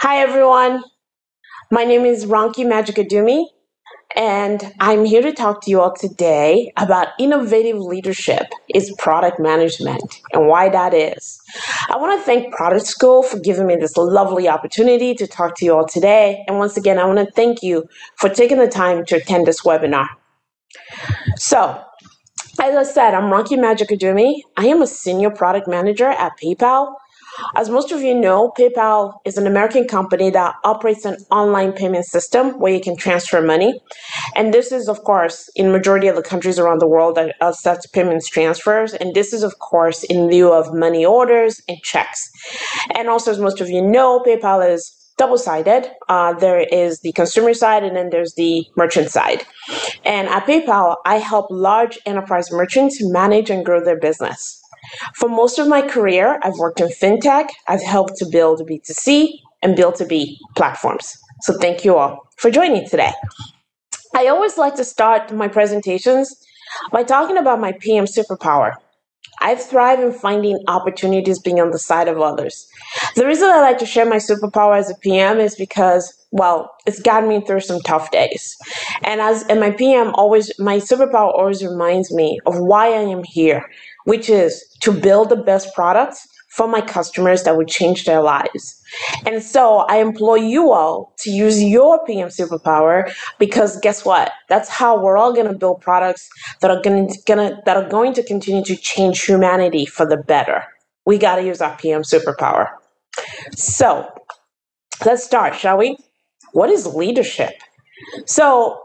Hi, everyone. My name is Ronke Majekodunmi, and I'm here to talk to you all today about innovative leadership is product management and why that is. I want to thank Product School for giving me this lovely opportunity to talk to you all today. And once again, I want to thank you for taking the time to attend this webinar. So, as I said, I'm Ronke Majekodunmi. I am a senior product manager at PayPal. As most of you know, PayPal is an American company that operates an online payment system where you can transfer money. And this is, of course, in majority of the countries around the world that accept payments transfers. And this is, of course, in lieu of money orders and checks. And also, as most of you know, PayPal is double-sided. Uh, there is the consumer side and then there's the merchant side. And at PayPal, I help large enterprise merchants manage and grow their business. For most of my career, I've worked in fintech. I've helped to build B2C and B2B platforms. So thank you all for joining today. I always like to start my presentations by talking about my PM superpower. I thrive in finding opportunities being on the side of others. The reason I like to share my superpower as a PM is because, well, it's gotten me through some tough days. And as and my PM always, my superpower always reminds me of why I am here, which is to build the best products for my customers that would change their lives. And so I employ you all to use your PM superpower because guess what? That's how we're all going to build products that are going to, that are going to continue to change humanity for the better. We got to use our PM superpower. So let's start, shall we? What is leadership? So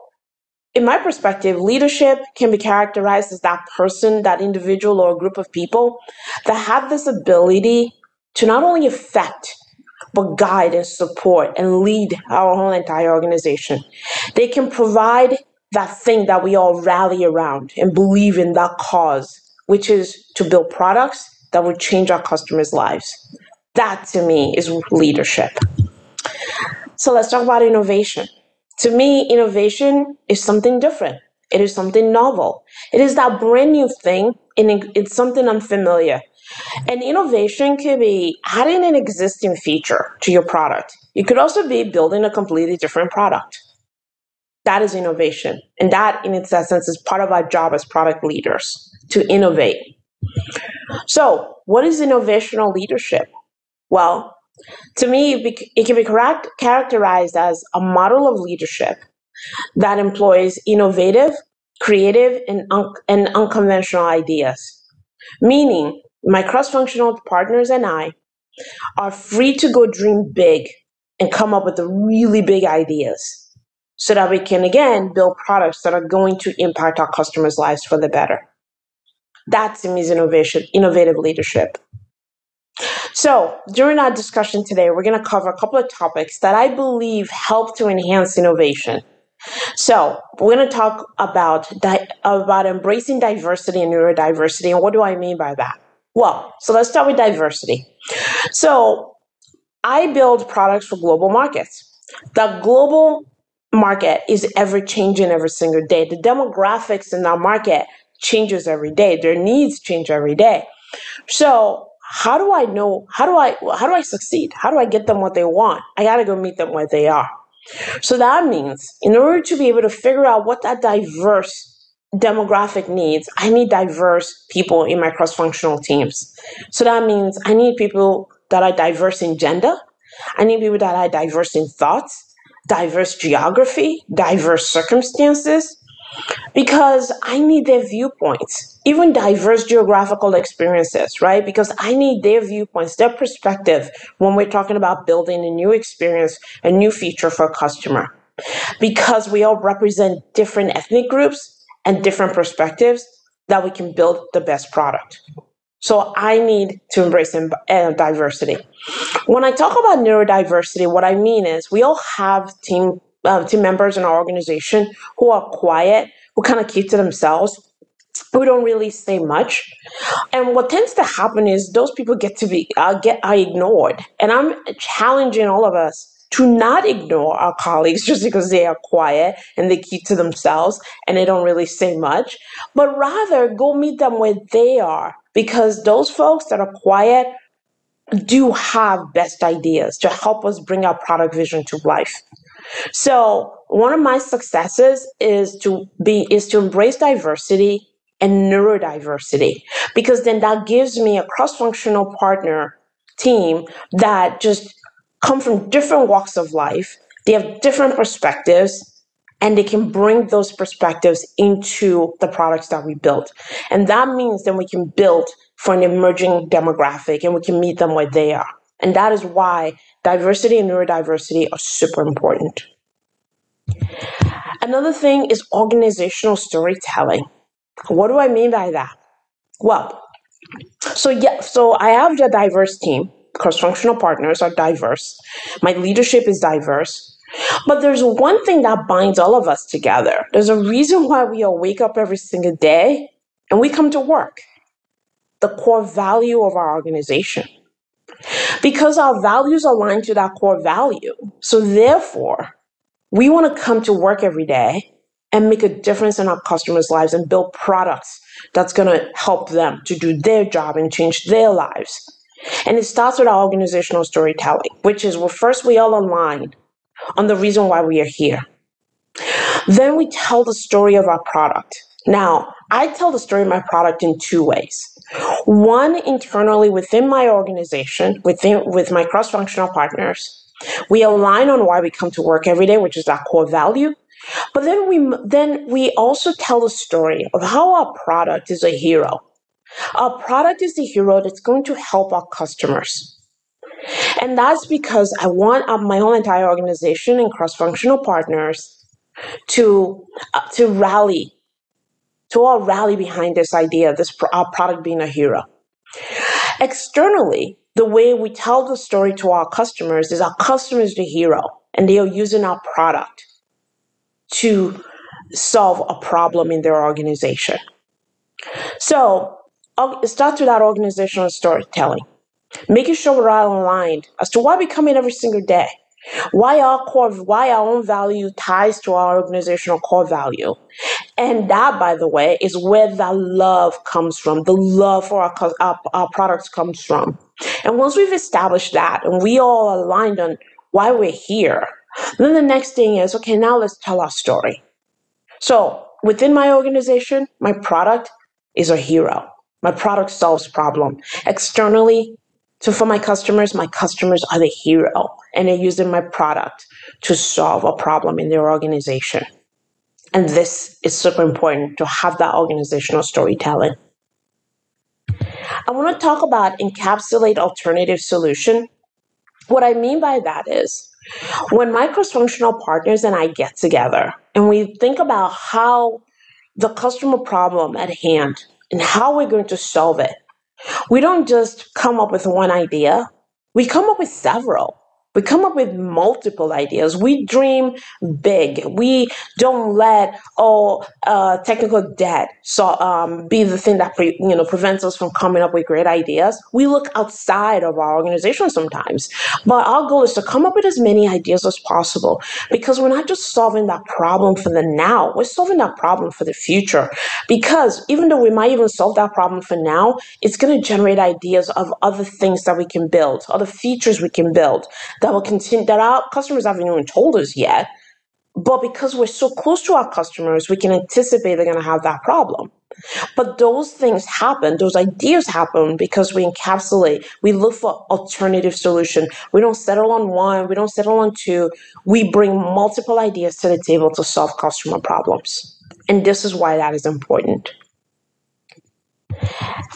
in my perspective, leadership can be characterized as that person, that individual, or group of people that have this ability to not only affect, but guide and support and lead our whole entire organization. They can provide that thing that we all rally around and believe in that cause, which is to build products that would change our customers' lives. That to me is leadership. So let's talk about innovation. To me, innovation is something different. It is something novel. It is that brand new thing, and it's something unfamiliar. And innovation could be adding an existing feature to your product. It could also be building a completely different product. That is innovation. And that, in its essence, is part of our job as product leaders to innovate. So, what is innovational leadership? Well, to me, it can be characterized as a model of leadership that employs innovative, creative, and, un- and unconventional ideas. Meaning, my cross functional partners and I are free to go dream big and come up with the really big ideas so that we can again build products that are going to impact our customers' lives for the better. That to me innovation, innovative leadership. So, during our discussion today, we're going to cover a couple of topics that I believe help to enhance innovation. So, we're going to talk about di- about embracing diversity and neurodiversity, and what do I mean by that? Well, so let's start with diversity. So, I build products for global markets. The global market is ever changing every single day. The demographics in that market changes every day. Their needs change every day. So, how do I know? How do I how do I succeed? How do I get them what they want? I got to go meet them where they are. So that means in order to be able to figure out what that diverse demographic needs, I need diverse people in my cross functional teams. So that means I need people that are diverse in gender. I need people that are diverse in thoughts, diverse geography, diverse circumstances, because I need their viewpoints, even diverse geographical experiences, right? Because I need their viewpoints, their perspective when we're talking about building a new experience, a new feature for a customer. Because we all represent different ethnic groups and different perspectives that we can build the best product. So I need to embrace uh, diversity. When I talk about neurodiversity, what I mean is we all have team uh, team members in our organization who are quiet, who kind of keep to themselves, who don't really say much. And what tends to happen is those people get to be uh, get ignored. And I'm challenging all of us to not ignore our colleagues just because they are quiet and they keep to themselves and they don't really say much, but rather go meet them where they are because those folks that are quiet do have best ideas to help us bring our product vision to life. So one of my successes is to be is to embrace diversity and neurodiversity because then that gives me a cross-functional partner team that just come from different walks of life. They have different perspectives and they can bring those perspectives into the products that we build. And that means then we can build for an emerging demographic and we can meet them where they are. And that is why diversity and neurodiversity are super important. Another thing is organizational storytelling. What do I mean by that? Well, so yeah, so I have a diverse team. Cross-functional partners are diverse. My leadership is diverse. But there's one thing that binds all of us together. There's a reason why we all wake up every single day and we come to work. The core value of our organization. Because our values align to that core value. So therefore, we want to come to work every day and make a difference in our customers' lives and build products that's going to help them to do their job and change their lives. And it starts with our organizational storytelling, which is well, first we all align on the reason why we are here. Then we tell the story of our product. Now, I tell the story of my product in two ways. One internally within my organization, within with my cross-functional partners. We align on why we come to work every day, which is our core value. But then we then we also tell the story of how our product is a hero. Our product is the hero that's going to help our customers. And that's because I want uh, my whole entire organization and cross-functional partners to uh, to rally, to all rally behind this idea, this pro- our product being a hero. Externally, the way we tell the story to our customers is our customer is the hero, and they are using our product to solve a problem in their organization. So, it starts with that organizational storytelling making sure we're all aligned as to why we come in every single day, why our core, why our own value ties to our organizational core value. And that, by the way, is where that love comes from. The love for our, our, our products comes from. And once we've established that and we all aligned on why we're here, then the next thing is, okay, now let's tell our story. So within my organization, my product is a hero. My product solves problem. Externally, so for my customers, my customers are the hero and they're using my product to solve a problem in their organization. And this is super important to have that organizational storytelling. I want to talk about encapsulate alternative solution. What I mean by that is when my cross-functional partners and I get together and we think about how the customer problem at hand and how we're going to solve it, we don't just come up with one idea, we come up with several. We come up with multiple ideas. We dream big. We don't let all uh, technical debt so um, be the thing that pre- you know prevents us from coming up with great ideas. We look outside of our organization sometimes, but our goal is to come up with as many ideas as possible because we're not just solving that problem for the now. We're solving that problem for the future. Because even though we might even solve that problem for now, it's going to generate ideas of other things that we can build, other features we can build that will continue that our customers haven't even told us yet. But because we're so close to our customers, we can anticipate they're going to have that problem. But those things happen, those ideas happen because we encapsulate, we look for alternative solution. We don't settle on one, we don't settle on two. We bring multiple ideas to the table to solve customer problems. And this is why that is important.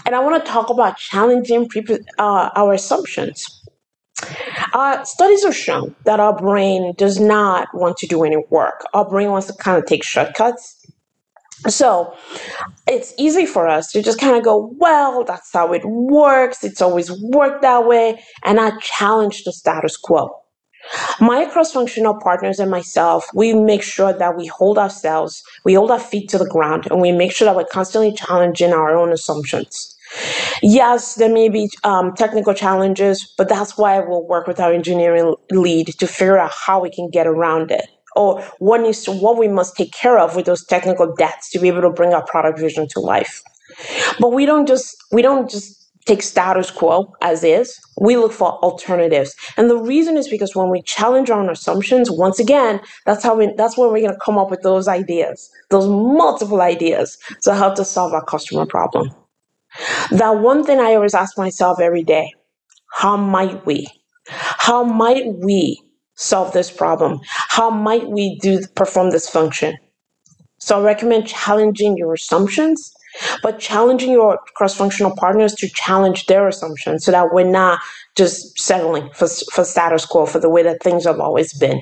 And I want to talk about challenging pre- uh, our assumptions. Uh, studies have shown that our brain does not want to do any work. Our brain wants to kind of take shortcuts. So it's easy for us to just kind of go, well, that's how it works. It's always worked that way. And I challenge the status quo. My cross functional partners and myself, we make sure that we hold ourselves, we hold our feet to the ground, and we make sure that we're constantly challenging our own assumptions. Yes, there may be um, technical challenges, but that's why we'll work with our engineering lead to figure out how we can get around it or what needs to, what we must take care of with those technical debts to be able to bring our product vision to life. But we don't just we don't just take status quo as is. We look for alternatives. And the reason is because when we challenge our own assumptions, once again, that's how we that's when we're gonna come up with those ideas, those multiple ideas to help to solve our customer problem. That one thing I always ask myself every day, how might we? How might we solve this problem? How might we do perform this function? So I recommend challenging your assumptions but challenging your cross-functional partners to challenge their assumptions so that we're not just settling for, for status quo for the way that things have always been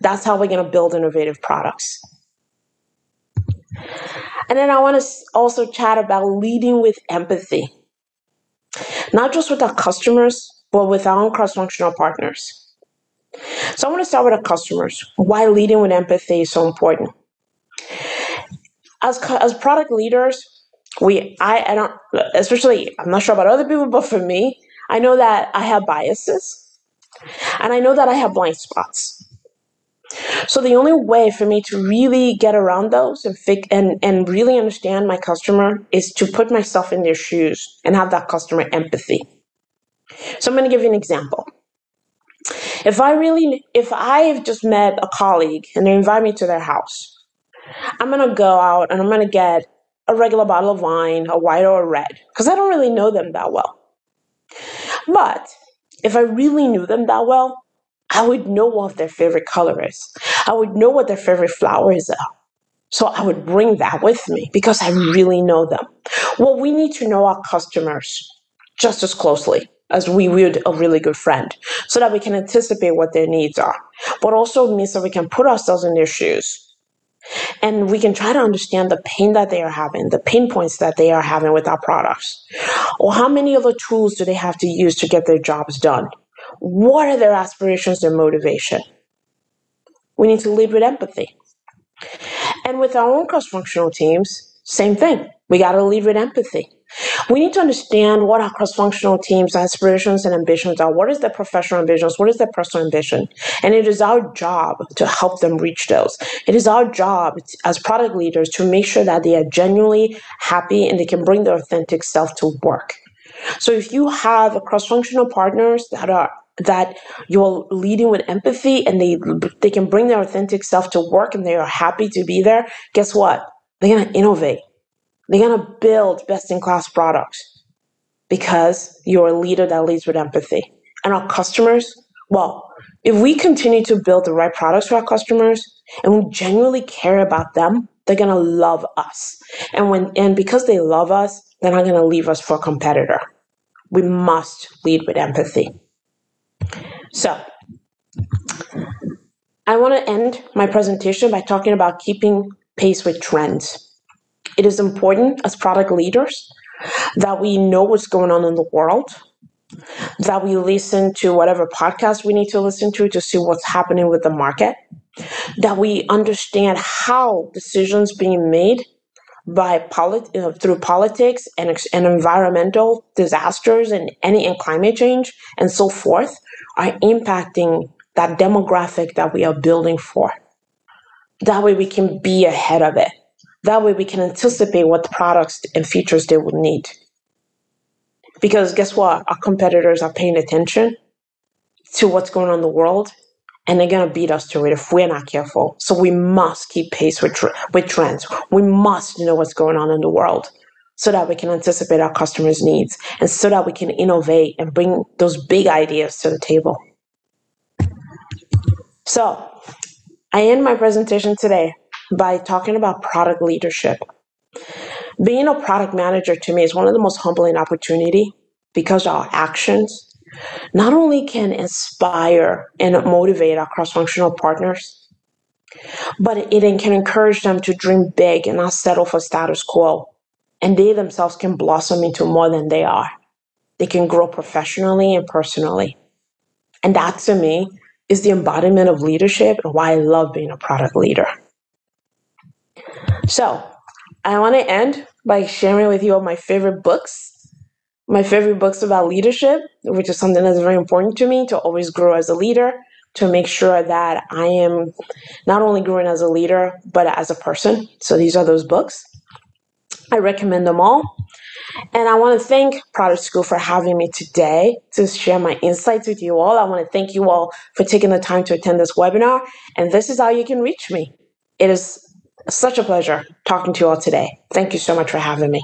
that's how we're going to build innovative products and then i want to also chat about leading with empathy. Not just with our customers but with our own cross-functional partners. So i want to start with our customers. Why leading with empathy is so important. As as product leaders, we I, I don't especially I'm not sure about other people, but for me, I know that I have biases, and I know that I have blind spots. So the only way for me to really get around those and fig- and and really understand my customer is to put myself in their shoes and have that customer empathy. So I'm going to give you an example. If I really if I've just met a colleague and they invite me to their house I'm gonna go out and I'm gonna get a regular bottle of wine, a white or a red, because I don't really know them that well. But if I really knew them that well, I would know what their favorite color is. I would know what their favorite flowers are. So I would bring that with me because I really know them. Well, we need to know our customers just as closely as we would a really good friend so that we can anticipate what their needs are. But also means that we can put ourselves in their shoes and we can try to understand the pain that they are having, the pain points that they are having with our products. Or how many other tools do they have to use to get their jobs done? What are their aspirations their motivation? We need to lead with empathy. And with our own cross functional teams, same thing. We got to lead with empathy. We need to understand what our cross-functional teams' aspirations and ambitions are. What is their professional ambitions? What is their personal ambition? And it is our job to help them reach those. It is our job as product leaders to make sure that they are genuinely happy and they can bring their authentic self to work. So if you have cross-functional partners that are that you're leading with empathy and they they can bring their authentic self to work and they are happy to be there, guess what? They're gonna innovate they're going to build best in class products because you're a leader that leads with empathy. And our customers, well, if we continue to build the right products for our customers and we genuinely care about them, they're going to love us. And when and because they love us, they're not going to leave us for a competitor. We must lead with empathy. So, I want to end my presentation by talking about keeping pace with trends. It is important as product leaders that we know what's going on in the world, that we listen to whatever podcast we need to listen to to see what's happening with the market, that we understand how decisions being made by polit- uh, through politics and, and environmental disasters and any and climate change and so forth are impacting that demographic that we are building for. That way we can be ahead of it. That way we can anticipate what products and features they would need. Because guess what? Our competitors are paying attention to what's going on in the world and they're going to beat us to it if we're not careful. So we must keep pace with, with trends. We must know what's going on in the world so that we can anticipate our customers' needs and so that we can innovate and bring those big ideas to the table. So I end my presentation today by talking about product leadership. Being a product manager to me is one of the most humbling opportunity because our actions not only can inspire and motivate our cross-functional partners, but it can encourage them to dream big and not settle for status quo. And they themselves can blossom into more than they are. They can grow professionally and personally. And that to me is the embodiment of leadership and why I love being a product leader. So, I want to end by sharing with you all my favorite books. My favorite books about leadership, which is something that's very important to me to always grow as a leader, to make sure that I am not only growing as a leader, but as a person. So, these are those books. I recommend them all. And I want to thank Product School for having me today to share my insights with you all. I want to thank you all for taking the time to attend this webinar. And this is how you can reach me. It is such a pleasure talking to you all today. Thank you so much for having me.